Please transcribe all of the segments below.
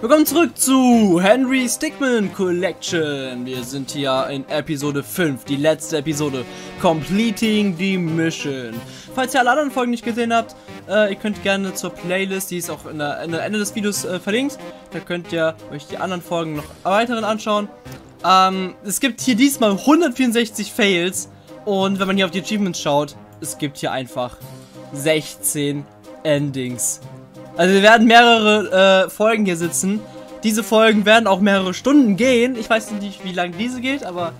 Willkommen zurück zu Henry Stickmin Collection. Wir sind hier in Episode 5, die letzte Episode. Completing the Mission. Falls ihr alle anderen Folgen nicht gesehen habt, äh, ihr könnt gerne zur Playlist, die ist auch in der, in der Ende des Videos äh, verlinkt. Da könnt ihr euch die anderen Folgen noch weiteren anschauen. Ähm, es gibt hier diesmal 164 Fails. Und wenn man hier auf die Achievements schaut, es gibt hier einfach 16 Endings. Also wir werden mehrere äh, Folgen hier sitzen. Diese Folgen werden auch mehrere Stunden gehen. Ich weiß nicht, wie lange diese geht, aber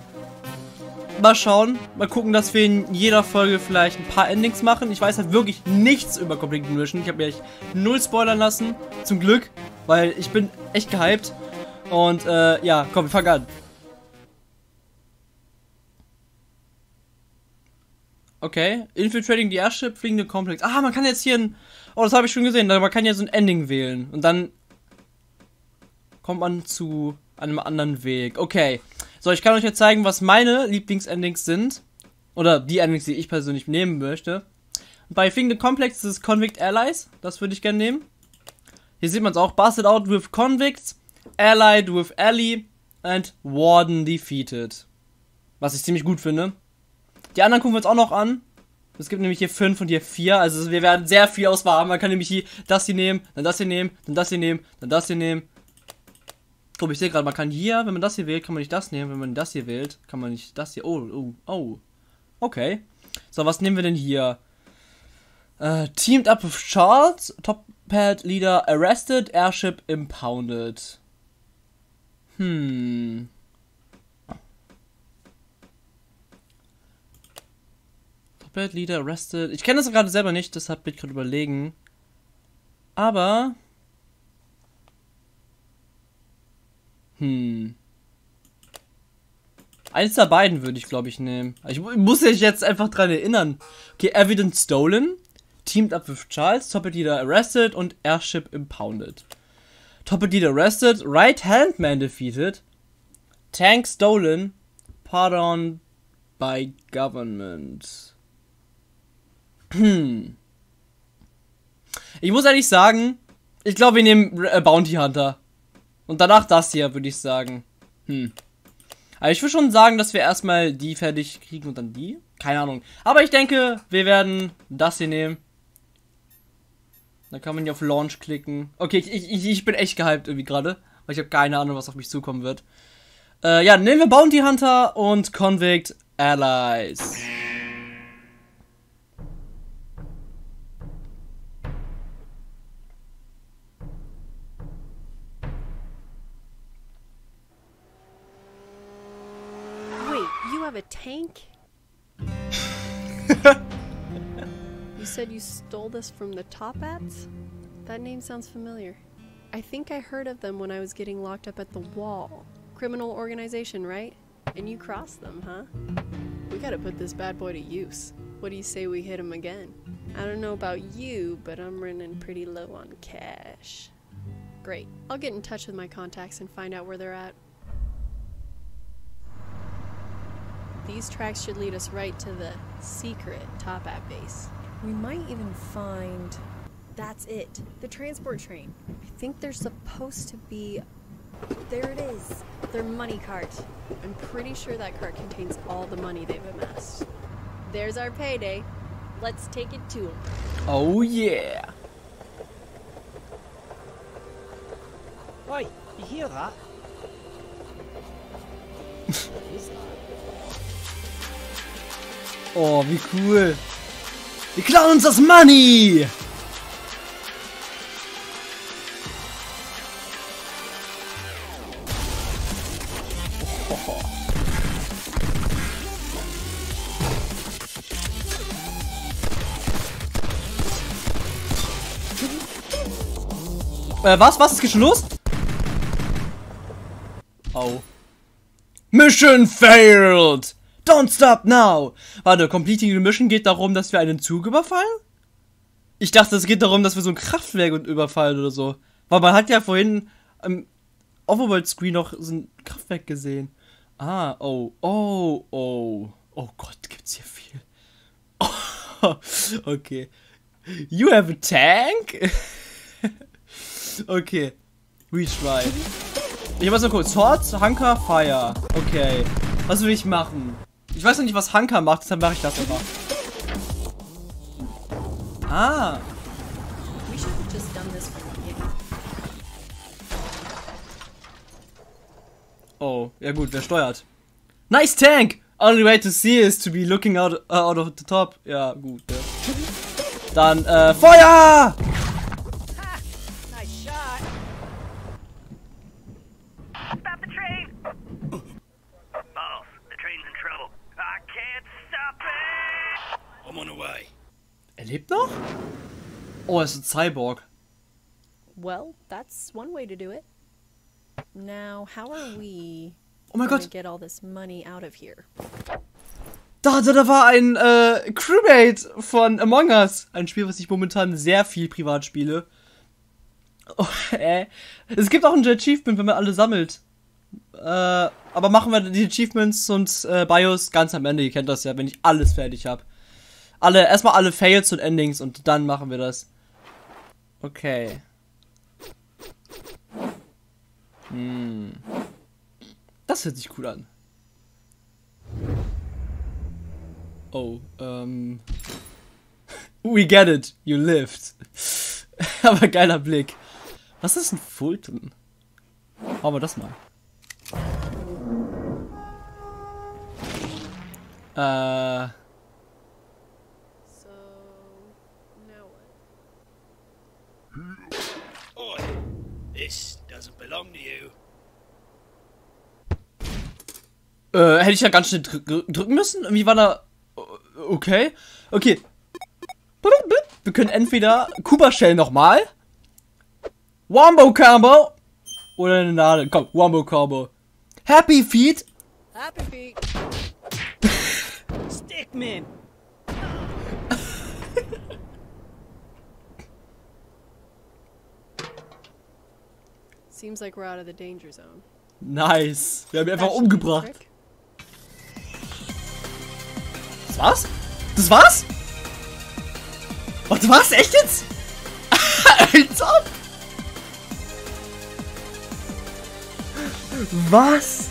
mal schauen. Mal gucken, dass wir in jeder Folge vielleicht ein paar Endings machen. Ich weiß halt wirklich nichts über Completing Mission. Ich habe mich null spoilern lassen. Zum Glück, weil ich bin echt gehypt. Und äh, ja, komm, wir fangen an. Okay, Infiltrating the Airship, fliegende Komplex. Ah, man kann jetzt hier ein... Oh, das habe ich schon gesehen. Man kann ja so ein Ending wählen. Und dann kommt man zu einem anderen Weg. Okay. So, ich kann euch jetzt zeigen, was meine Lieblingsendings sind. Oder die Endings, die ich persönlich nehmen möchte. Bei Fliegende Komplex ist es Convict Allies. Das würde ich gerne nehmen. Hier sieht man es auch. Busted out with Convicts. Allied with Ally. And Warden defeated. Was ich ziemlich gut finde. Die anderen gucken wir uns auch noch an. Es gibt nämlich hier fünf und hier vier. Also wir werden sehr viel Auswahl haben. Man kann nämlich hier das hier nehmen, dann das hier nehmen, dann das hier nehmen, dann das hier nehmen. Oh, ich sehe gerade, man kann hier, wenn man das hier wählt, kann man nicht das nehmen. Wenn man das hier wählt, kann man nicht das hier. Oh, oh, oh. Okay. So, was nehmen wir denn hier? Uh, teamed up with Charles, Top Pad Leader arrested, Airship impounded. Hm. Bad Leader arrested. Ich kenne das gerade selber nicht, deshalb bin ich gerade überlegen. Aber. Hm. Eins der beiden würde ich, glaube ich, nehmen. Ich muss mich jetzt einfach dran erinnern. Okay, Evidence Stolen. Teamed up with Charles. Top Leader arrested und Airship impounded. Top Leader arrested. Right Hand Man defeated. Tank stolen. Pardon by government. Hm. Ich muss ehrlich sagen, ich glaube, wir nehmen äh, Bounty Hunter. Und danach das hier, würde ich sagen. Hm. Aber ich würde schon sagen, dass wir erstmal die fertig kriegen und dann die. Keine Ahnung. Aber ich denke, wir werden das hier nehmen. Dann kann man hier auf Launch klicken. Okay, ich, ich, ich bin echt gehypt irgendwie gerade. Weil ich habe keine Ahnung, was auf mich zukommen wird. Äh, ja, nehmen wir Bounty Hunter und Convict Allies. Tank? you said you stole this from the Top Hats? That name sounds familiar. I think I heard of them when I was getting locked up at the wall. Criminal organization, right? And you crossed them, huh? We gotta put this bad boy to use. What do you say we hit him again? I don't know about you, but I'm running pretty low on cash. Great. I'll get in touch with my contacts and find out where they're at. These tracks should lead us right to the secret Top Hat base. We might even find... That's it. The transport train. I think there's supposed to be... There it is. Their money cart. I'm pretty sure that cart contains all the money they've amassed. There's our payday. Let's take it to them. Oh yeah. Oi, you hear that? Oh, wie cool. Wir klauen uns das Money. Äh, was? Was? Es geht schon los? Oh. Mission failed! Don't stop now! Warte, Completing the Mission geht darum, dass wir einen Zug überfallen? Ich dachte, es geht darum, dass wir so ein Kraftwerk überfallen oder so. Weil man hat ja vorhin im Overworld-Screen noch so ein Kraftwerk gesehen. Ah, oh, oh, oh. Oh Gott, gibt's hier viel. Oh, okay. You have a tank? okay. Retry. Ich muss mal kurz. Sword, Hunker, Fire. Okay. Was will ich machen? Ich weiß noch nicht, was Hunker macht, deshalb mache ich das immer. Ah. Oh, ja gut, wer steuert? Nice tank! Only way to see is to be looking out, uh, out of the top. Ja, gut. Ja. Dann, äh, Feuer! I'm on the way. Er lebt noch? Oh, er ist ein Cyborg. Well, that's one way to do it. Now, how are we Oh mein Gott, get all this money out of here? da, da, da war ein äh, Crewmate von Among Us. Ein Spiel, was ich momentan sehr viel privat spiele. Oh, äh. Es gibt auch ein Achievement, wenn man alle sammelt. Äh, aber machen wir die Achievements und äh, Bios ganz am Ende. Ihr kennt das ja, wenn ich alles fertig habe. Alle, erstmal alle Fails und Endings und dann machen wir das. Okay. Hm. Das hört sich cool an. Oh, ähm. We get it, you lived. Aber geiler Blick. Was ist ein Fulton? Machen wir das mal. Äh. So, now what? Oi, this doesn't belong to you. Äh, hätte ich ja ganz schnell drü drücken müssen? Irgendwie war da. Okay. Okay. Wir können entweder Kuba Shell nochmal. Wombo Combo. Oder eine Nadel. Komm, Wombo Combo. Happy Feet. Happy feet. Stickman. Seems like we're out of the danger zone. Nice. Wir haben ihn einfach umgebracht. Das war's? Das war's? Was? Echt jetzt? Als ob. Was?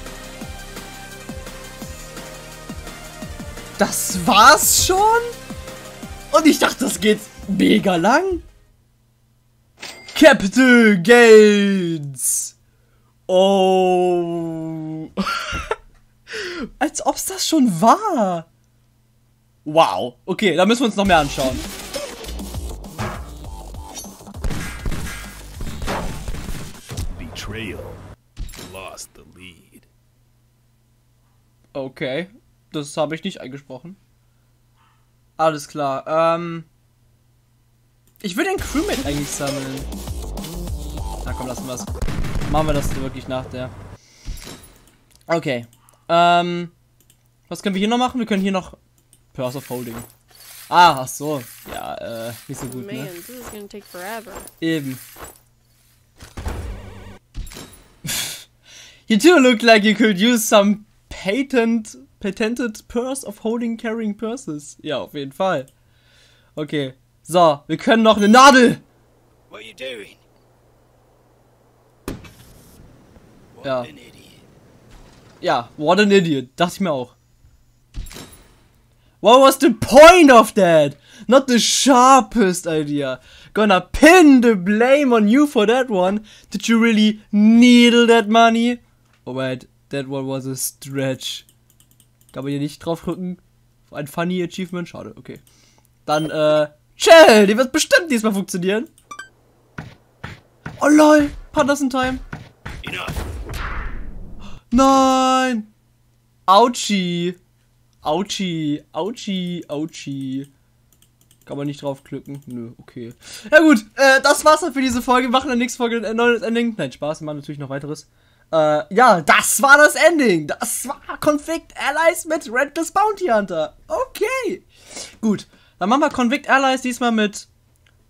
Das war's schon? Und ich dachte, das geht mega lang. Captain Gates. Oh. Als ob's das schon war. Wow. Okay, da müssen wir uns noch mehr anschauen. Betrayal. Lost the lead. Okay. Das habe ich nicht eingesprochen. Alles klar. Ähm. Ich will den Crewmate eigentlich sammeln. Na komm, lassen wir's. Machen wir das wirklich nach der. Okay. Ähm. Was können wir hier noch machen? Wir können hier noch Purse of Holding. Ah, ach so. Ja, äh, nicht so gut, Man, ne? this is gonna take forever. Eben. you two look like you could use some patent, patented purse of holding carrying purses. Ja, auf jeden Fall. Okay. So, wir können noch eine Nadel. What you doing? What Ja. an idiot. Ja, what an idiot. Dachte ich mir auch. What was the point of that? Not the sharpest idea. Gonna pin the blame on you for that one. Did you really needle that money? Oh wait, that one was a stretch. Kann man hier nicht draufdrücken? Ein funny achievement? Schade, okay. Dann, äh, Shell, die wird bestimmt diesmal funktionieren. Oh lol, Pandas in Time. Nein! Autschi! Autschi, Autschi, Autschi. Kann man nicht draufklicken? Nö, okay. Ja gut, äh, das war's dann für diese Folge. Wir machen in der nächsten Folge ein neues Ending. Nein, Spaß, wir machen natürlich noch weiteres. Äh, ja, das war das Ending. Das war Convict Allies mit Redless Bounty Hunter. Okay. Gut, dann machen wir Convict Allies diesmal mit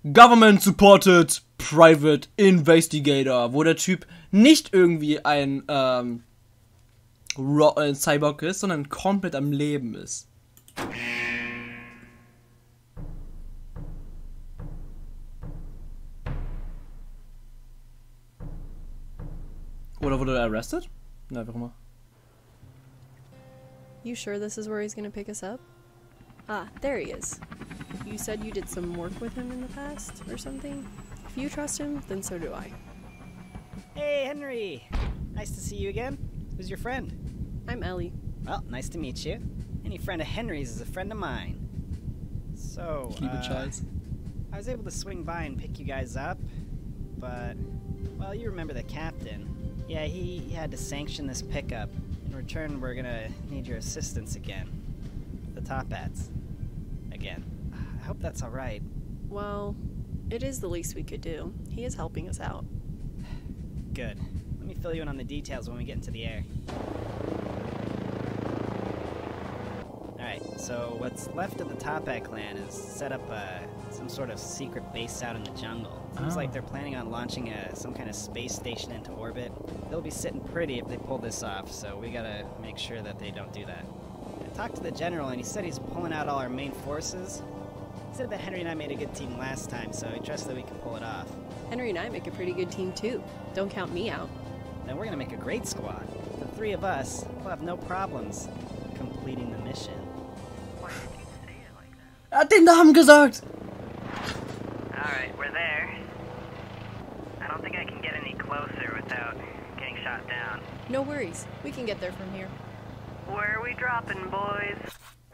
Government Supported Private Investigator, wo der Typ nicht irgendwie ein, ähm, äh, Cyborg ist, sondern komplett am Leben ist. Oder wurde er arrested? Na, auch immer. You sure this is where he's gonna pick us up? Ah, there he is. You said you did some work with him in the past, or something? If you trust him, then so do I. Hey, Henry! Nice to see you again. Who's your friend? I'm Ellie. Well, nice to meet you. Any friend of Henry's is a friend of mine. So, Ich liebe uh, Charles. I was able to swing by and pick you guys up, but, well, you remember the captain. Yeah, he, he had to sanction this pickup. In return, we're gonna need your assistance again. The top hats. Again. I hope that's alright. Well, it is the least we could do. He is helping us out. Good. Let me fill you in on the details when we get into the air. Alright, so what's left of the Topak clan is set up uh, some sort of secret base out in the jungle. Seems Oh. like they're planning on launching a, some kind of space station into orbit. They'll be sitting pretty if they pull this off, so we gotta make sure that they don't do that. I talked to the general and he said he's pulling out all our main forces. He said that Henry and I made a good team last time, so I trust that we can pull it off. Henry and I make a pretty good team too. Don't count me out. Then we're gonna make a great squad. The three of us will have no problems completing the mission. Why did you say it like that? Er hat den Namen gesagt! Alright, we're there. I don't think I can get any closer without getting shot down. No worries. We can get there from here. Where are we dropping, boys?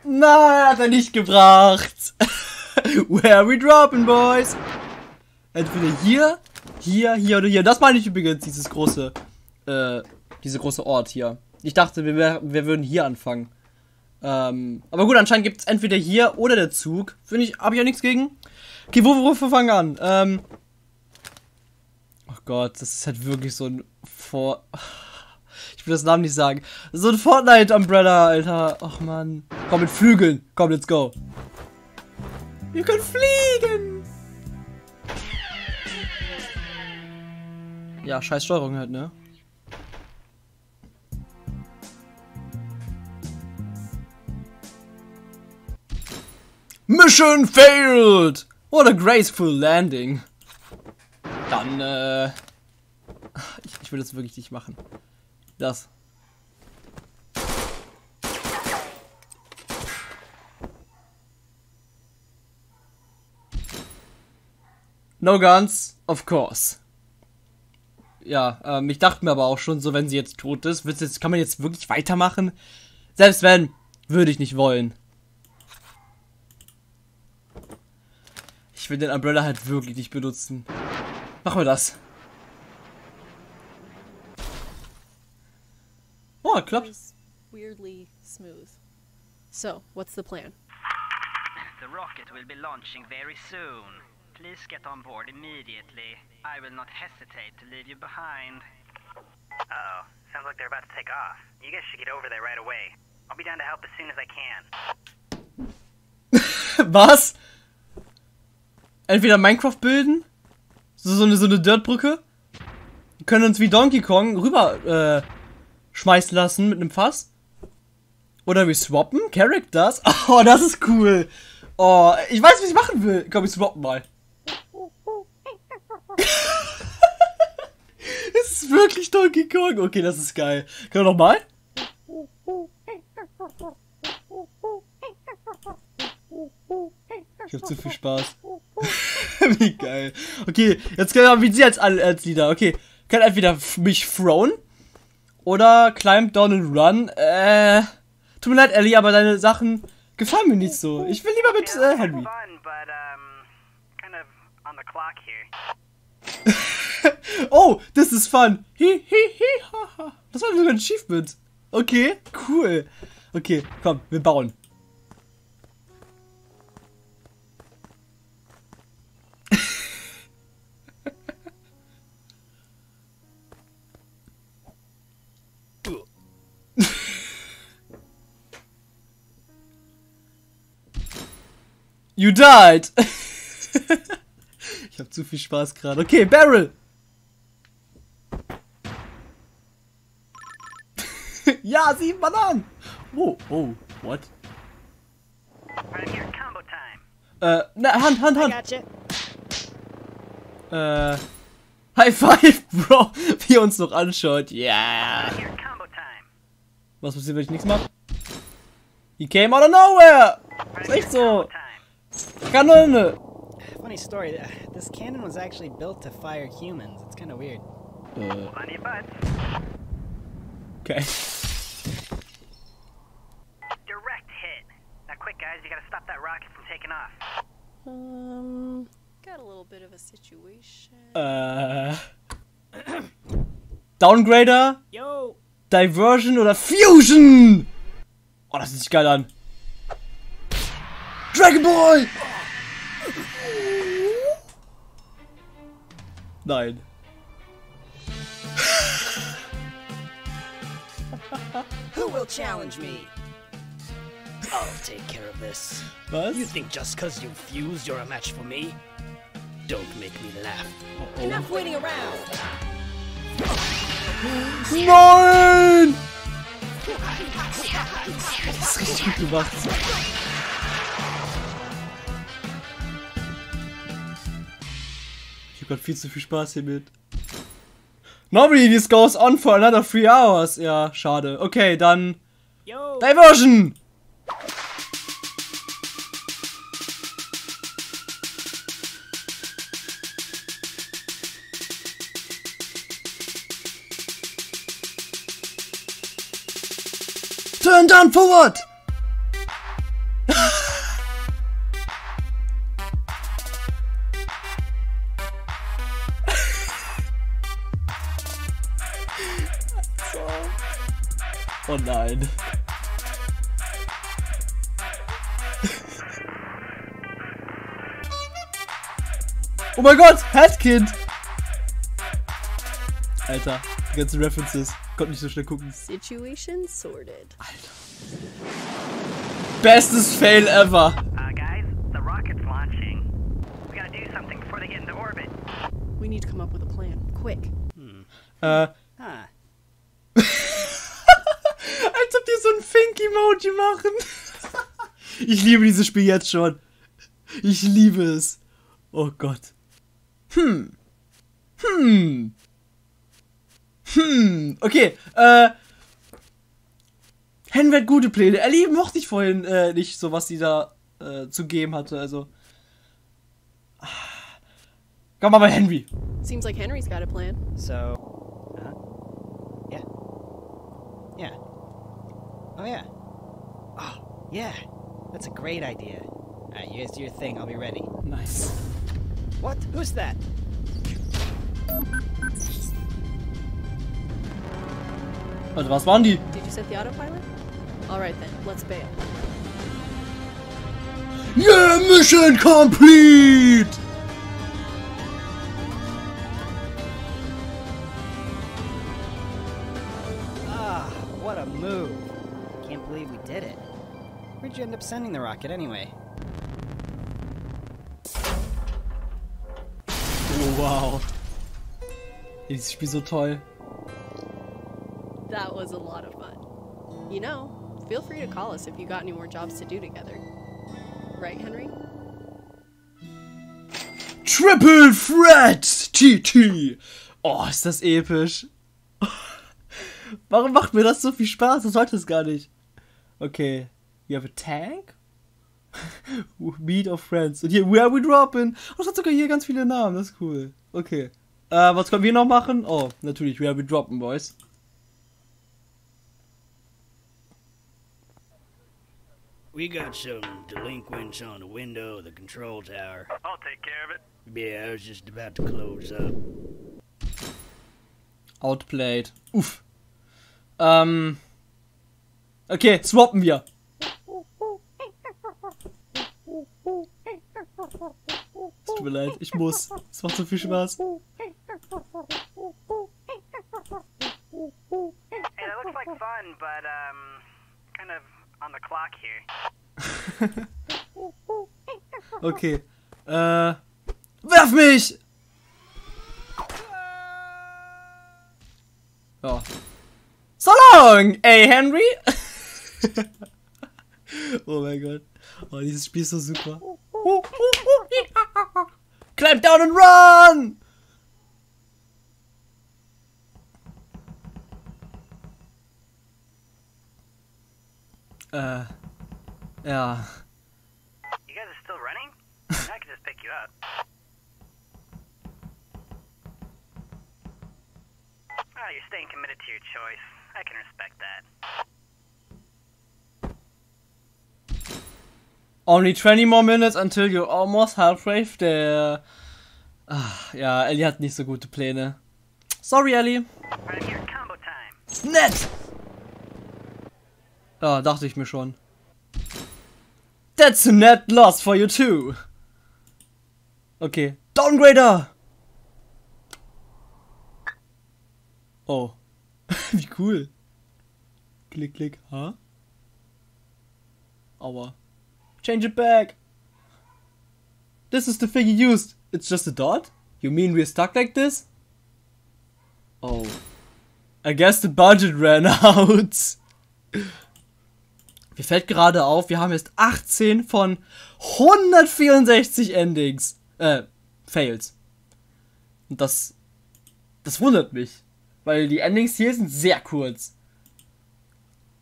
Nein, hat er nicht gebracht. Where are we dropping, boys? Entweder hier, hier, hier oder hier. Das meine ich übrigens, dieses große, äh, diese große Ort hier. Ich dachte, wir, wär- wir würden hier anfangen. Ähm, aber gut, anscheinend gibt es entweder hier oder der Zug. Finde ich, habe ich ja nichts gegen. Okay, wo, wo, wo fangen wir an? Ähm, oh Gott, das ist halt wirklich so ein Vor... Ich will das Namen nicht sagen. So ein Fortnite-Umbrella, Alter. Och, Mann. Komm, mit Flügeln. Komm, let's go. Wir können fliegen. Ja, scheiß Steuerung halt, ne? Mission failed! What a graceful landing. Dann, äh... Ich, ich will das wirklich nicht machen. Das. No guns, of course. Ja, ähm, ich dachte mir aber auch schon so, wenn sie jetzt tot ist, wird's jetzt, kann man jetzt wirklich weitermachen? Selbst wenn, würde ich nicht wollen. Ich will den Umbrella halt wirklich nicht benutzen. Machen wir das. Oh, klappt. was weirdly smooth. So, what's the plan? The rocket will be launching very soon. Please get on board immediately. I will not hesitate to leave you behind. Uh oh. Sounds like they're about to take off. You guys should get over there right away. I'll be down to help as soon as I can. Was? Entweder Minecraft bilden, so, so eine, so eine Dirtbrücke, Wir können uns wie Donkey Kong rüber äh, schmeißen lassen mit einem Fass. Oder wir swappen Characters. Oh, das ist cool. Oh, ich weiß, wie ich machen will. Komm, wir swappen mal. Es ist wirklich Donkey Kong. Okay, das ist geil. Können wir nochmal? Ich hab zu viel Spaß. wie geil. Okay, jetzt können wir wie sie als, als Leader. Okay, kann entweder mich thrown oder climb down and run. Äh, tut mir leid, Ellie, aber deine Sachen gefallen mir nicht so. Ich will lieber mit äh, Henry. Fun, but um, kind of on the clock here. Oh, this is fun. Hi, hi, hi, ha, ha. Das war ein Achievement. Okay, cool. Okay, komm, wir bauen. You died. ich hab zu viel Spaß gerade. Okay, Barrel. ja, sieben Bananen. Oh, oh, what? Äh, ne, Hand, Hand, Hand. Äh, High five, Bro. Wie er uns noch anschaut. Time. Was passiert, wenn ich nichts mache? He came out of nowhere. Ist echt so. Kanone. Funny story. uh, This cannon was actually built to fire humans. It's kind of weird. Funny butts. okay. Direct hit. Now quick guys, you gotta stop that rocket from taking off. Um, got a little bit of a situation. Äh. Downgrader, Yo! Diversion oder Fusion? Oh, das sieht sich geil an. Dragon Ball! Nein. Who will challenge me? I'll take care of this. Was? You think just cause you fused you're a match for me? Don't make me laugh. Enough waiting around. Nein! Ist richtig gemacht. Ich hab grad viel zu viel Spaß hiermit. Nobody, this goes on for another three hours. Ja, schade. Okay, dann Yo! Diversion! Turn down forward! Mein Gott, Headkind! Alter, die ganzen References. Konnte nicht so schnell gucken. Situation sorted. Bestes Fail ever. Uh, guys, the rocket's launching. We gotta do something before they get into orbit. We need to come up with a plan. Quick. Äh, Huh. als ob die so ein Fink-Emoji machen. ich liebe dieses Spiel jetzt schon. Ich liebe es. Oh Gott. Hm. Hm. Hm. Okay, äh. Henry hat gute Pläne. Ellie mochte ich vorhin äh, nicht so, was sie da äh, zu geben hatte. Also. Ah. Komm mal bei Henry. Seems like Henry's got a plan. So. Uh, yeah. Yeah. Oh, yeah. Oh, yeah. That's a great idea. Alright, you guys do your thing. I'll be ready. Nice. What? Who's that? Warte, was waren die? Did you set the autopilot? All right then, let's bail. Yeah, mission complete! Ah, what a move. Can't believe we did it. Where'd you end up sending the rocket anyway? Dieses Spiel so toll. That was a lot of fun. You know, feel free to call us if you got any more jobs to do together. Right, Henry? Triple Threat GT. Oh, ist das episch. Warum macht mir das so viel Spaß? Das sollte es gar nicht. Okay. You have a tank? Meet of Friends. Und hier, where are we dropping? Oh, das hat sogar hier ganz viele Namen. Das ist cool. Okay. Äh, was können wir noch machen? Oh, natürlich, we dropping, boys? We got some delinquents on the window of the control tower. I'll take care of it. Yeah, I was just about to close up. Outplayed. Uff. Ähm. Okay, swappen wir. Es tut mir leid, ich muss. Es macht so viel Spaß. Hey, that looks like fun, but, um, kind of on the clock here. Okay. Äh. Werf mich! Ja. So long, ey Henry! oh mein Gott. Oh, dieses Spiel ist so super. Climb down and run! Äh. Ja. You guys are still running? I can just pick you up. Oh, you're staying committed to your choice. I can respect that. Only 20 more minutes until you're almost halfway there. Ah, ja, Ellie hat nicht so gute Pläne. Sorry, Ellie. Right here, combo time. Nett! Ja, dachte ich mir schon. That's a net loss for you too. Okay. Downgrader! Oh. Wie cool. Klick, klick. Ha? Aua. Change it back. This is the thing you used. It's just a dot? You mean we're stuck like this? Oh. I guess the budget ran out. Mir fällt gerade auf, wir haben jetzt 18 von 164 Endings. Äh, Fails. Und das. Das wundert mich. Weil die Endings hier sind sehr kurz.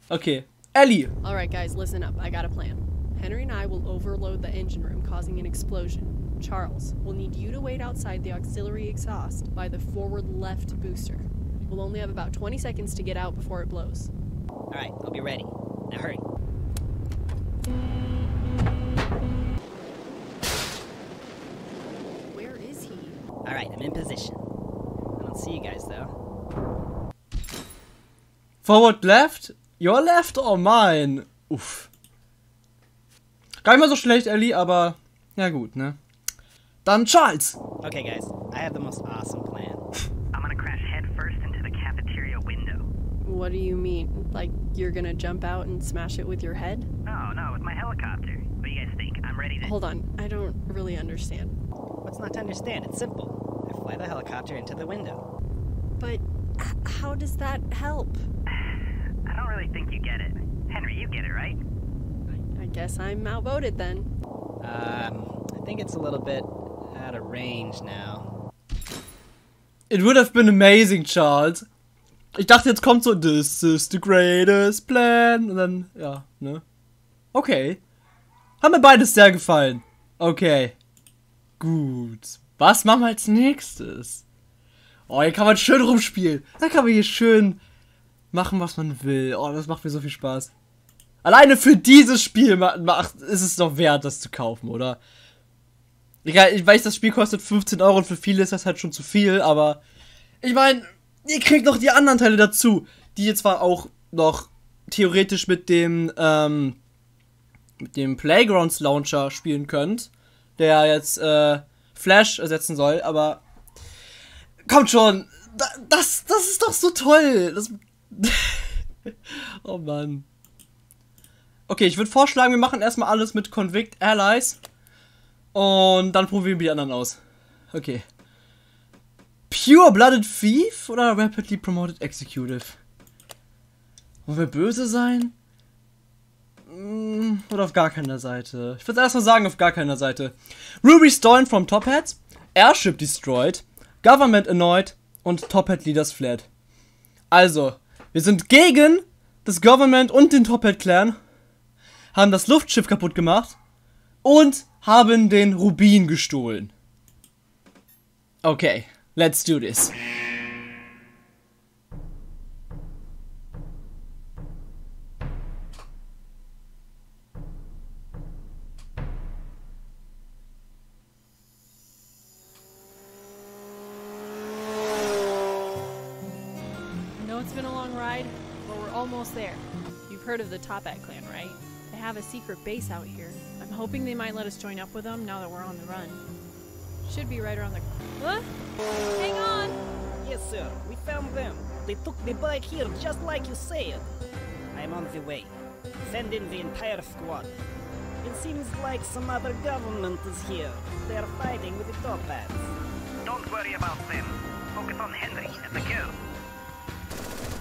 Okay. Ellie. Alright, guys, listen up. I got a plan. Henry and I will overload the engine room, causing an explosion. Charles, we'll need you to wait outside the auxiliary exhaust by the forward left booster. We'll only have about 20 seconds to get out before it blows. Alright, I'll be ready. Now hurry. Where is he? Alright, I'm in position. I don't see you guys though. Forward left? Your left or mine? Uff. Gar nicht mal so schlecht, Ellie, aber. Ja, gut, ne? Dann Charles. Okay, guys, I have the most awesome What do you mean? Like, you're gonna jump out and smash it with your head? No, no, with my helicopter. What do you guys think? I'm ready to. Hold on, I don't really understand. What's not to understand? It's simple. I fly the helicopter into the window. But h- how does that help? I don't really think you get it. Henry, you get it, right? I guess I'm outvoted then. Um, I think it's a little bit out of range now. It would have been amazing, Charles. Ich dachte, jetzt kommt so, this is the greatest plan. Und dann, ja, ne? Okay. Haben mir beides sehr gefallen. Okay. Gut. Was machen wir als nächstes? Oh, hier kann man schön rumspielen. Da kann man hier schön machen, was man will. Oh, das macht mir so viel Spaß. Alleine für dieses Spiel ma- macht, ist es doch wert, das zu kaufen, oder? Egal, ich weiß, das Spiel kostet 15 Euro und für viele ist das halt schon zu viel, aber ich meine, ihr kriegt noch die anderen Teile dazu, die ihr zwar auch noch theoretisch mit dem, ähm, mit dem Playgrounds Launcher spielen könnt, der jetzt, äh, Flash ersetzen soll, aber kommt schon, da, das, das ist doch so toll. Das, oh Mann. Okay, ich würde vorschlagen, wir machen erstmal alles mit Convict Allies. Und dann probieren wir die anderen aus. Okay. Pure Blooded Thief oder Rapidly Promoted Executive? Wollen wir böse sein? Mm, Oder auf gar keiner Seite? Ich würde erstmal sagen, auf gar keiner Seite. Ruby stolen from Top Hats, Airship destroyed, Government annoyed und Top Hat Leaders fled. Also, wir sind gegen das Government und den Top Hat Clan, haben das Luftschiff kaputt gemacht und haben den Rubin gestohlen. Okay, let's do this. I know it's been a long ride, but we're almost there. You've heard of the Topat clan, right? They have a secret base out here. I'm hoping they might let us join up with them now that we're on the run. Should be right around the. Huh? Hang on! Yes, sir. We found them. They took the bike here just like you said. I'm on the way. Send in the entire squad. It seems like some other government is here. They are fighting with the top hats. Don't worry about them. Focus on Henry and the girl.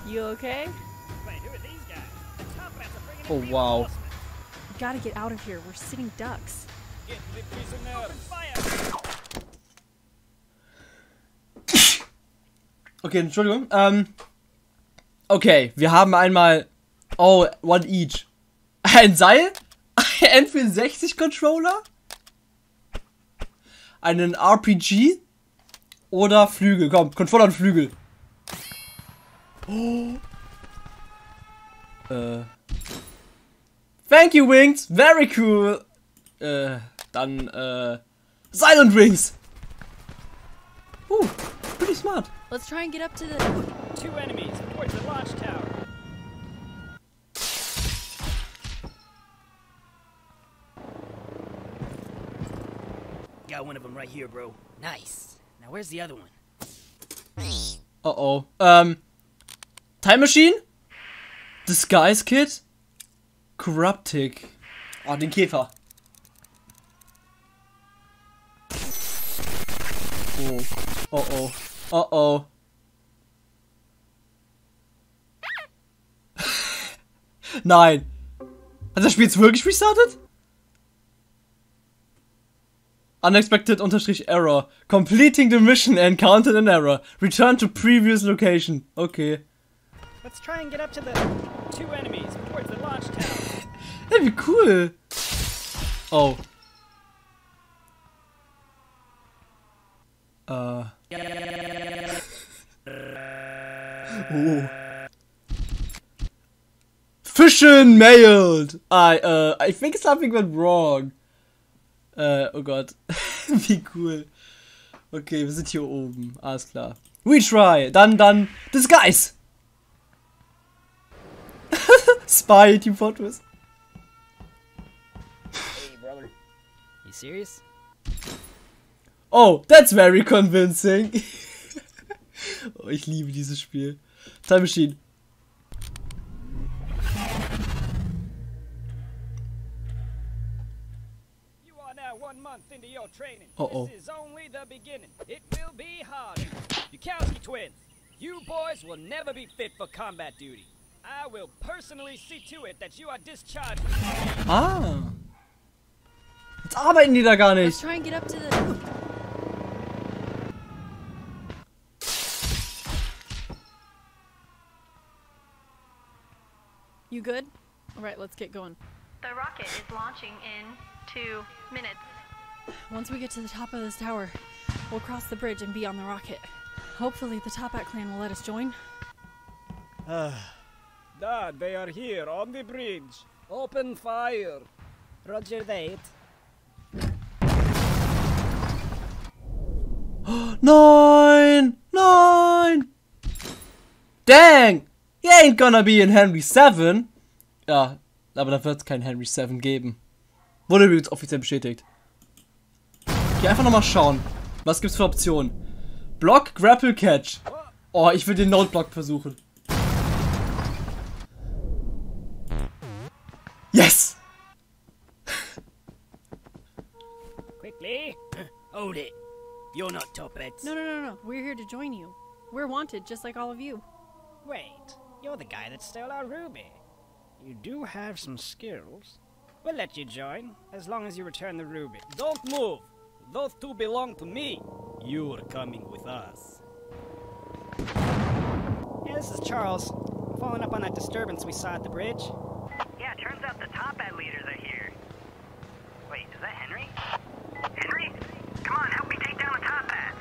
You okay? Wait, who are these guys? The top hats are bringing Oh, wow. reinforcements. We gotta get out of here. We're sitting ducks. Get the prisoners. Open fire! Okay, Entschuldigung. Ähm, okay, wir haben einmal. Oh, one each. Ein Seil? Ein N64-Controller? Einen RPG? Oder Flügel? Komm, Controller und Flügel. Oh. Äh. Thank you, Wings. Very cool. Äh, dann, äh. Silent Rings. Uh, pretty smart. Let's try and get up to the. Two enemies towards the launch tower. Got one of them right here, bro. Nice. Now where's the other one? Uh oh. Um, Time Machine? Disguise Kit? Corruptic. Oh, den Käfer. Oh. Oh oh. Oh oh. Nein. Hat das Spiel jetzt wirklich restartet? Unexpected unterstrich error. Completing the mission encountered an error. Return to previous location. Okay. Let's try and get up to the two enemies towards the launch tower. Hey, wie cool. Oh. Äh. Oh. Fission mailed. I, uh, I think something went wrong. Äh, oh Gott. wie cool. Okay, wir sind hier oben. Alles klar. Retry. Dann, dann, Disguise. Spy, Team Fortress. Hey, brother. You serious? Oh, that's very convincing. oh, ich liebe dieses Spiel. Time Machine. You are now one month into your training. Uh-oh. This is only the beginning. It will be hard. Bukowski twins, you boys will never be fit for combat duty. I will personally see to it that you are discharged. Ah. Jetzt arbeiten die da gar Let's nicht. try and get up to the. You good? Alright, let's get going. The rocket is launching in two minutes. Once we get to the top of this tower, we'll cross the bridge and be on the rocket. Hopefully, the Top Hat clan will let us join. Dad, they are here on the bridge. Open fire. Roger that. Nein! Nein! Dang! He ain't gonna be in Henry 7. Ja, aber da wird es kein Henry 7 geben. Wurde übrigens offiziell bestätigt. Okay, einfach nochmal schauen. Was gibt's für Optionen? Block, Grapple, Catch. Oh, ich will den Noteblock versuchen. Yes! Quickly. Hold it. You're not top heads. No, no, no, no. We're here to join you. We're wanted, just like all of you. Wait, you're the guy that stole our ruby. You do have some skills. We'll let you join, as long as you return the ruby. Don't move! Those two belong to me. You're coming with us. Yeah, this is Charles. Following up on that disturbance we saw at the bridge. Yeah, turns out the top ad leaders are here. Wait, is that Henry? Henry? Come on, help me take down the top ads.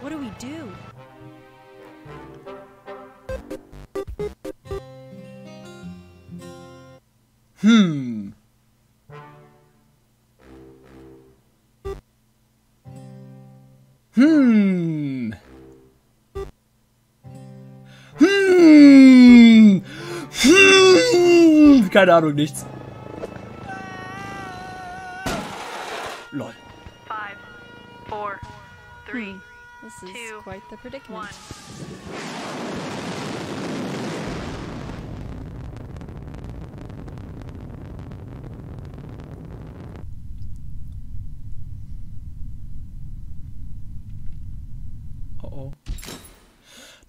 What do we do? Hmm. Hmm. Hmm. Hmm. Keine Ahnung, nichts. Lol. Five, four, three, This is Two, quite the predicament. one.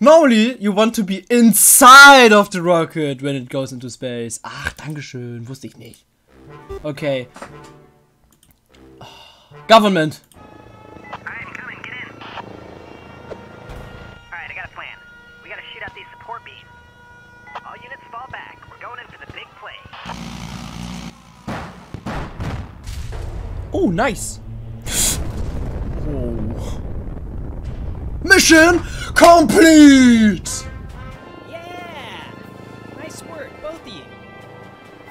Normally, you want to be inside of the rocket when it goes into space. Ach, dankeschön. Wusste ich nicht. Okay. Government. Alright, I'm coming, get in. Alright, I got a plan. We gotta shoot out these support beams. All units fall back. We're going in for the big play. Oh, nice. Oh. Mission complete! Yeah! Nice work, both of you.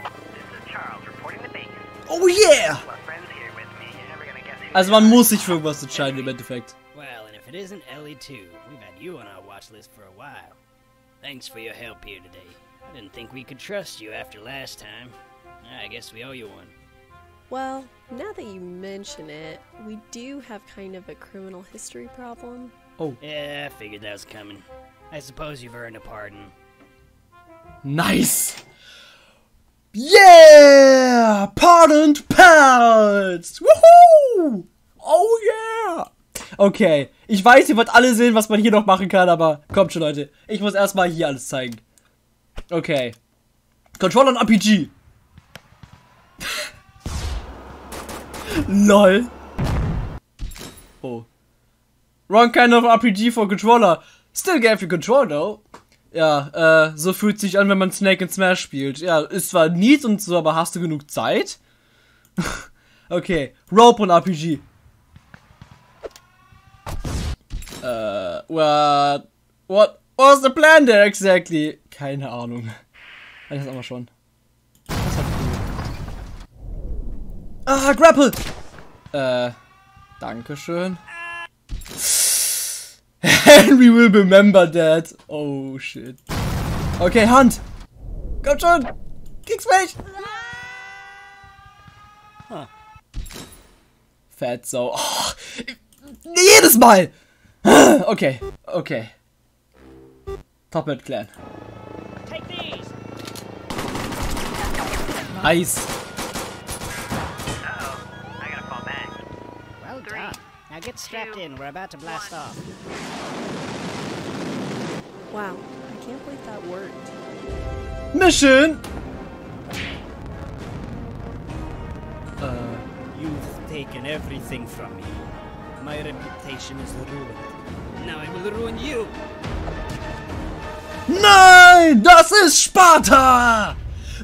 This is Charles reporting the base. Oh yeah! Well, friends here with me. You're never gonna guess who Also man muss sich für irgendwas entscheiden im Endeffekt. Well, and if it isn't Ellie too, we've had you on our watch list for a while. Thanks for your help here today. I didn't think we could trust you after last time. Ah, I guess we owe you one. Well, now that you mention it, we do have kind of a criminal history problem. Yeah, I figured that was coming. I suppose you've earned a pardon. Nice! Yeah! Pardoned Pals! Woohoo! Oh yeah! Okay, ich weiß, ihr wollt alle sehen, was man hier noch machen kann, aber kommt schon, Leute. Ich muss erstmal hier alles zeigen. Okay. Controller und RPG. LOL. Oh. Wrong kind of RPG for controller. Still gave you control though. Ja, äh, so fühlt sich an, wenn man Snake and Smash spielt. Ja, ist zwar neat und so, aber hast du genug Zeit? okay, Rope und RPG. Äh, what, what was the plan there exactly? Keine Ahnung. Das aber schon. Das hat cool. Ah, Grapple! Äh, Dankeschön. Henry will remember that. Oh shit. Okay, Hand. Komm schon. Krieg's mich. Huh. Fett so. Oh, jedes Mal. Okay, okay. Top Clan. Nice. Now get strapped two, in, we're about to blast one. off. Wow, I can't believe that worked. Mission. Uh, You've taken everything from me. My reputation is ruined. Now I will ruin you. nein, das ist Sparta.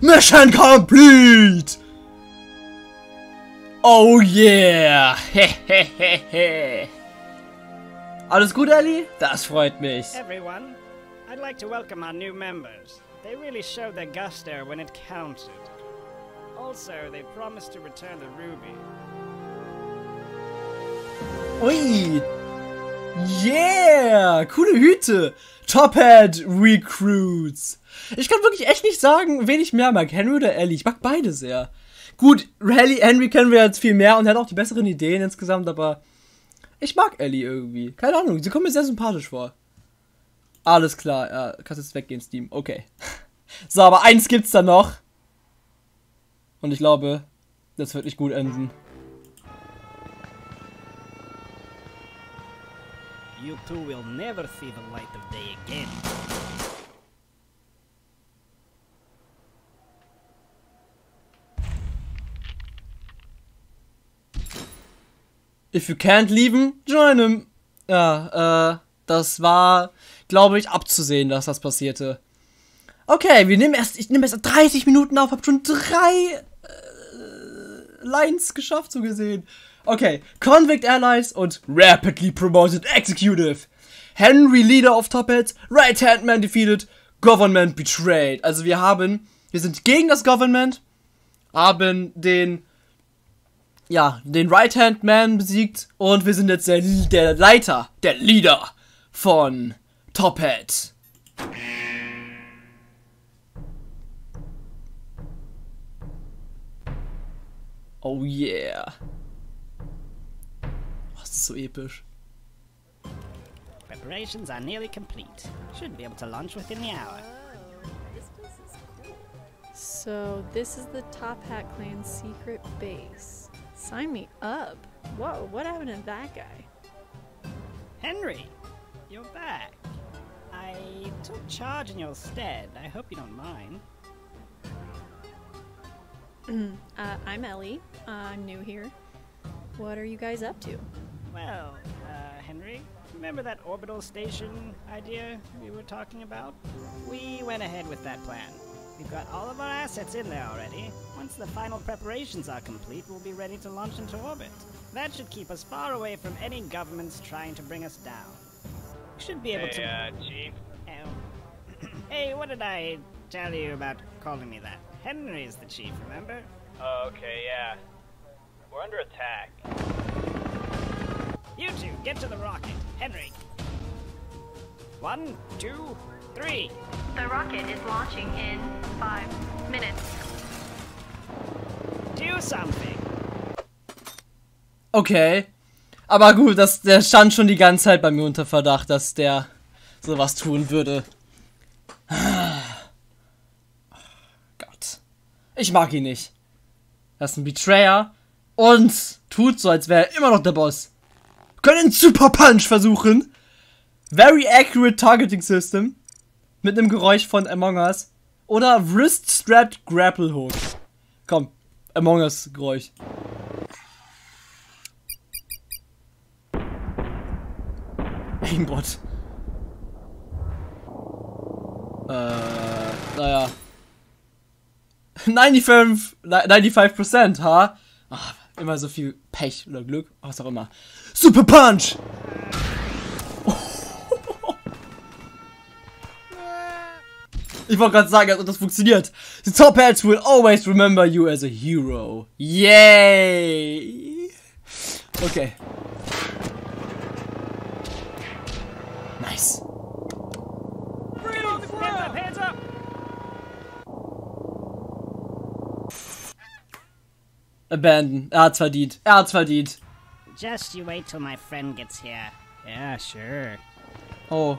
Mission complete. Oh yeah. Hehehehe. Alles gut, Ellie? Das freut mich. Everyone, I'd like to welcome our new members. They really showed their gusto when it counted. Also, they promised to return the ruby. Ui. Yeah. Coole Hüte. Top Hat Recruits. Ich kann wirklich echt nicht sagen, wen ich mehr mag. Henry oder Ellie. Ich mag beide sehr. Gut, Henry, Henry kennen wir jetzt viel mehr und hat auch die besseren Ideen insgesamt, aber ich mag Ellie irgendwie. Keine Ahnung, sie kommt mir sehr sympathisch vor. Alles klar, ja, kannst jetzt weggehen, Steam. Okay. So, aber eins gibt's da noch. Und ich glaube, das wird nicht gut enden. You two will never see the light of day again. If you can't leave him, join him. Ja, äh, das war, glaube ich, abzusehen, dass das passierte. Okay, wir nehmen erst, ich nehme erst 30 Minuten auf, hab schon drei äh, Lines geschafft, so gesehen. Okay, Convict Allies und Rapidly Promoted Executive. Henry Leader of Top Hats, Right Hand Man defeated, Government betrayed. Also wir haben, wir sind gegen das Government, haben den ja, den Right-Hand Man besiegt und wir sind jetzt der, der Leiter, der Leader von Top Hat. Oh yeah. Oh, das ist so episch. Preparations are nearly complete. Should be able to launch within the hour. So, this is the Top Hat Clan's secret base. Sign me up. Whoa, what happened to that guy? Henry, you're back. I took charge in your stead. I hope you don't mind. Uh, I'm Ellie. I'm new here. What are you guys up to? Well, uh, Henry, remember that orbital station idea we were talking about? We went ahead with that plan. We've got all of our assets in there already. Once the final preparations are complete, we'll be ready to launch into orbit. That should keep us far away from any governments trying to bring us down. We should be able to. uh, Chief. Oh. hey, what did I tell you about calling me that? Henry is the chief, remember? Oh, okay, yeah. We're under attack. You two, get to the rocket. Henry. One, two, three. The rocket is launching in five minutes. Do something. Okay. Aber gut, das, der stand schon die ganze Zeit bei mir unter Verdacht, dass der sowas tun würde. Gott. Ich mag ihn nicht. Das ist ein Betrayer und tut so, als wäre er immer noch der Boss. Wir können einen Super Punch versuchen. Very accurate Targeting System. Mit einem Geräusch von Among Us. Oder Wrist Strapped Grapple Hook. Komm, Among Us Geräusch. Aimbot. Äh, naja. 95, 95%, ha? Ach, immer so viel Pech oder Glück, was auch immer. Super Punch! Ich wollte gerade sagen, als ob das funktioniert. The top hats will always remember you as a hero. Yay! Okay. Nice. Hands up, hands up. Abandon. Er hat's verdient. Er hat's verdient. Just you wait till my friend gets here. Yeah, sure. Oh.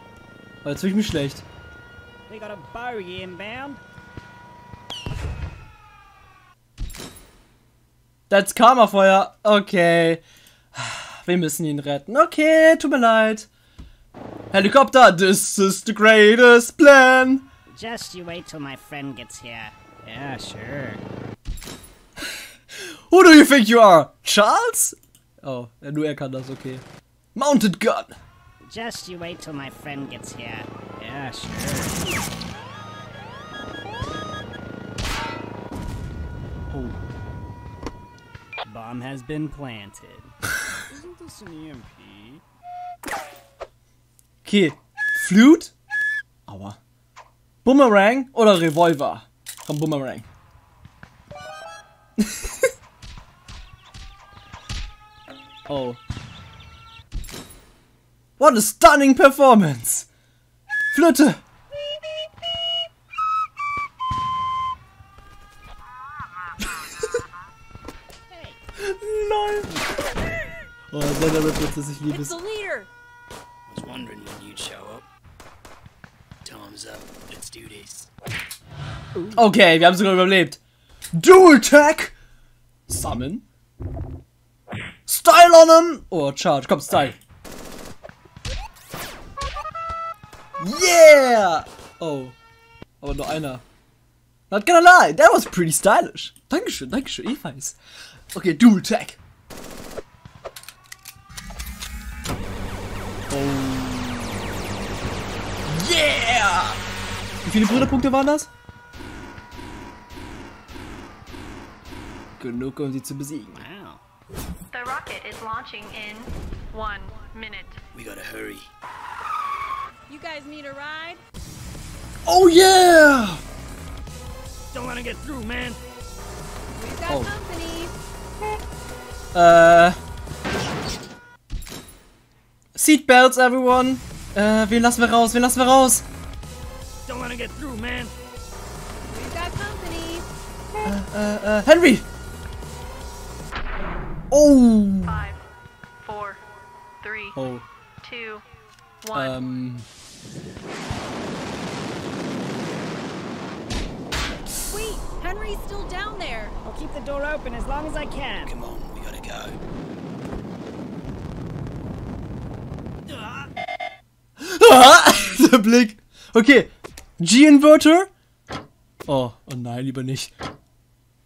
Jetzt fühl ich mich schlecht. We got a bogey inbound. That's Karma-Feuer. Okay. Wir müssen ihn retten. Okay, tut mir leid. Helikopter, this is the greatest plan. Just you wait till my friend gets here. Yeah, sure. Who do you think you are? Charles? Oh, nur er kann das, okay. Mounted Gun. Just you wait till my friend gets here. Yeah, sure. Oh. Bomb has been planted. Isn't this an EMP? Okay. Flute? Aua. Boomerang oder Revolver? Komm, Boomerang. oh. What a stunning performance! Flöte! Lol. Oh, seine References, ich liebe es. leader! Was wondering when you'd show up. Time's up. Let's do this. Okay, wir haben sogar überlebt. Dual Attack! Summon. Style on him! Oh, Charge, komm, Style. Yeah! Oh. Aber nur einer. Not gonna lie, that was pretty stylish. Dankeschön, Dankeschön, ich weiß. Okay, Dual Attack. Oh. Yeah! Wie viele Brüderpunkte waren das? Genug, um sie zu besiegen. Wow. The rocket is launching in one minute. We gotta hurry. You guys need a ride? Oh yeah! Don't let him get through, man. We've got Oh. company. Äh. Seatbelts, everyone. Uh, äh, wen lassen wir raus? Wen lassen wir raus? Don't let him get through, man. We've got company. Äh, äh, Henry! Oh! Five, four, three, Oh, two, one. ähm. Wait, Henry's still down there. I'll keep the door open as long as I can. Come on, we gotta go. Ah, der Blick. Okay. G-Inverter? Oh, oh nein, lieber nicht.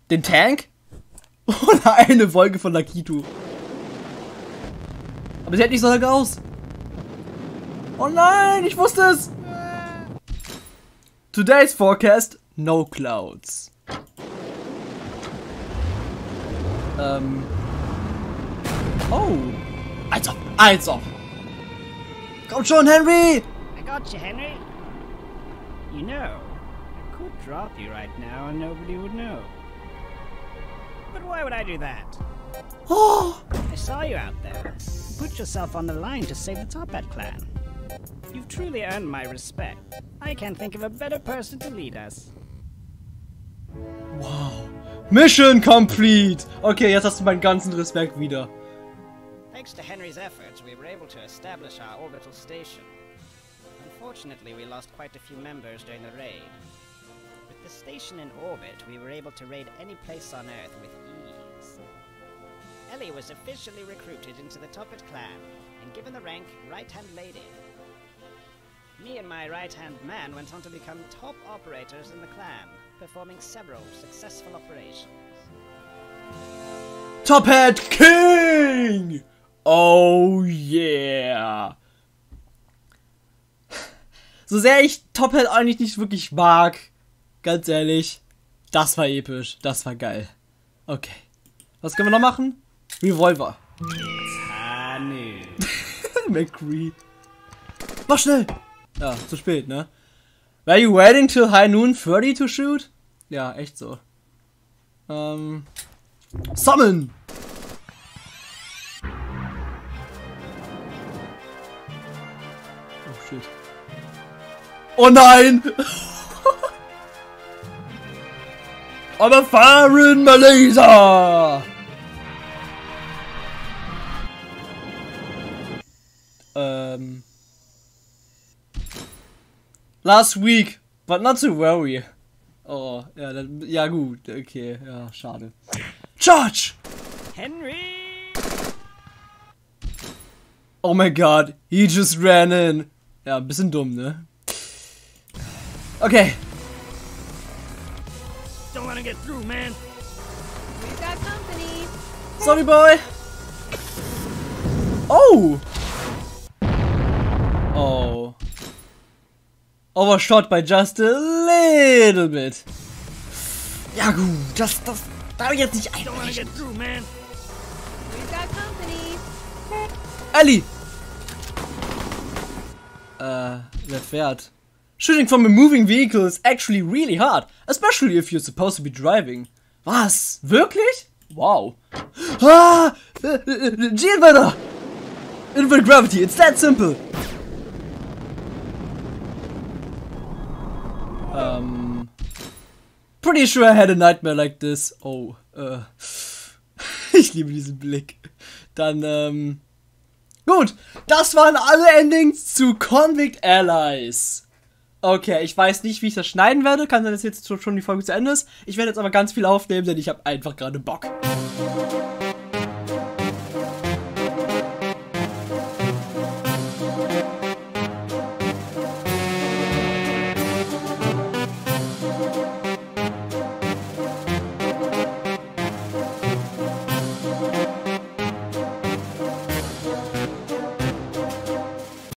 Den Tank? Oder eine Wolke von Lakitu? Aber sie hält nicht so lange aus. Oh nein, ich wusste es. Today's forecast. No Clouds. Ähm. Oh. Also, also. Komm schon, Henry! I got you, Henry. You know, I could drop you right now and nobody would know. But why would I do that? Oh, I saw you out there. You put yourself on the line to save the Top Hat clan. You've truly earned my respect. I can't think of a better person to lead us. wow. Mission complete! Okay, jetzt hast du meinen ganzen Respekt wieder. Thanks to Henry's efforts, we were able to establish our orbital station. Unfortunately, we lost quite a few members during the raid. With the station in orbit, we were able to raid any place on Earth with ease. Ellie was officially recruited into the Tuppet clan and given the rank Right Hand Lady. Me and my right hand man went on to become top operators in the clan, performing several successful operations. Top Hat King! Oh yeah! So sehr ich Top Hat eigentlich nicht wirklich mag, ganz ehrlich, das war episch, das war geil. Okay. Was können wir noch machen? Revolver. Hanu. McCree. Mach schnell! Ja, zu spät, ne? Were you waiting till high noon 30 to shoot? Ja, echt so. Ähm. Summon! Oh shit. Oh nein! I'm a firing my laser! Ähm. Last week, but not to worry. Oh, ja, dann, ja gut, okay, ja, schade. Charge! Henry! Oh my god, he just ran in. Ja, ein bisschen dumm, ne? Okay, Don't let him get through, man. We've got company. sorry boy. Oh! Oh. Overshot by just a little bit. Ja gut, das, das darf ich jetzt nicht company. Ellie! Äh, wer fährt? Shooting from a moving vehicle is actually really hard, especially if you're supposed to be driving. Was? Wirklich? Wow. Ah! äh, äh, G-Inverter! Inverted gravity, it's that simple. Um, pretty sure I had a nightmare like this. Oh, äh. ich liebe diesen Blick. Dann, ähm. Gut, das waren alle Endings zu Convict Allies. Okay, ich weiß nicht, wie ich das schneiden werde. Kann sein, dass jetzt schon die Folge zu Ende ist. Ich werde jetzt aber ganz viel aufnehmen, denn ich habe einfach gerade Bock.